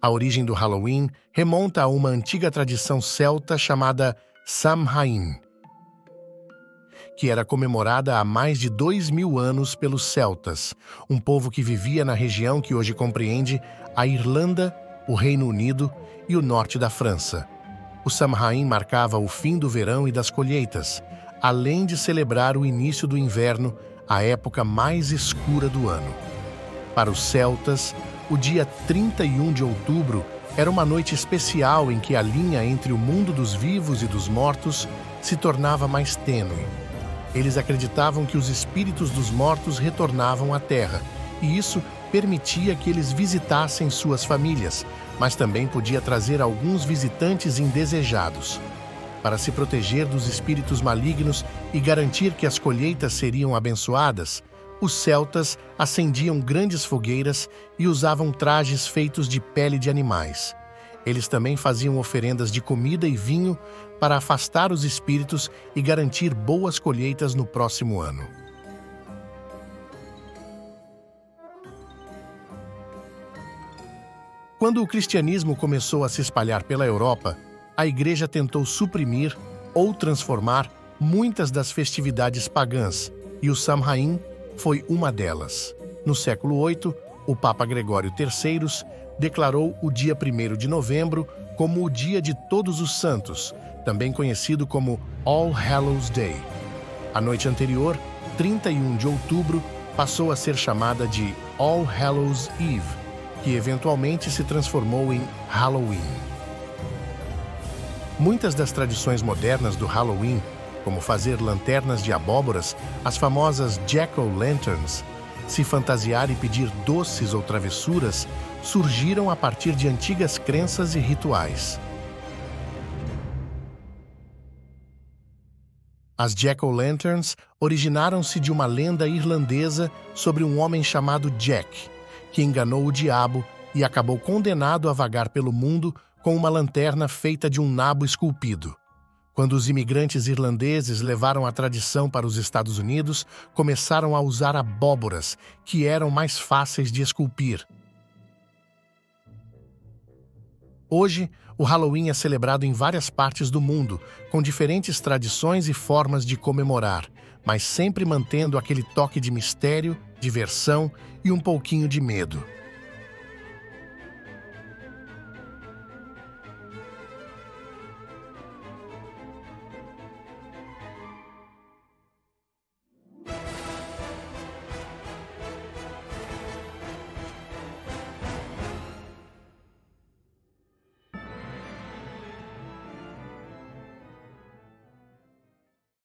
A origem do Halloween remonta a uma antiga tradição celta chamada Samhain, que era comemorada há mais de dois mil anos pelos celtas, um povo que vivia na região que hoje compreende a Irlanda, o Reino Unido e o norte da França. O Samhain marcava o fim do verão e das colheitas, além de celebrar o início do inverno, a época mais escura do ano. Para os celtas, o dia 31 de outubro era uma noite especial em que a linha entre o mundo dos vivos e dos mortos se tornava mais tênue. Eles acreditavam que os espíritos dos mortos retornavam à Terra, e isso permitia que eles visitassem suas famílias, mas também podia trazer alguns visitantes indesejados. Para se proteger dos espíritos malignos e garantir que as colheitas seriam abençoadas, os celtas acendiam grandes fogueiras e usavam trajes feitos de pele de animais. Eles também faziam oferendas de comida e vinho para afastar os espíritos e garantir boas colheitas no próximo ano. Quando o cristianismo começou a se espalhar pela Europa, a Igreja tentou suprimir ou transformar muitas das festividades pagãs, e o Samhain foi uma delas. No século VIII, o Papa Gregório III declarou o dia 1 de novembro como o Dia de Todos os Santos, também conhecido como All Hallows Day. A noite anterior, 31 de outubro, passou a ser chamada de All Hallows Eve, que eventualmente se transformou em Halloween. Muitas das tradições modernas do Halloween como fazer lanternas de abóboras, as famosas jack-o'-lanterns, se fantasiar e pedir doces ou travessuras, surgiram a partir de antigas crenças e rituais. As jack-o'-lanterns originaram-se de uma lenda irlandesa sobre um homem chamado Jack, que enganou o diabo e acabou condenado a vagar pelo mundo com uma lanterna feita de um nabo esculpido. Quando os imigrantes irlandeses levaram a tradição para os Estados Unidos, começaram a usar abóboras, que eram mais fáceis de esculpir. Hoje, o Halloween é celebrado em várias partes do mundo, com diferentes tradições e formas de comemorar, mas sempre mantendo aquele toque de mistério, diversão e um pouquinho de medo.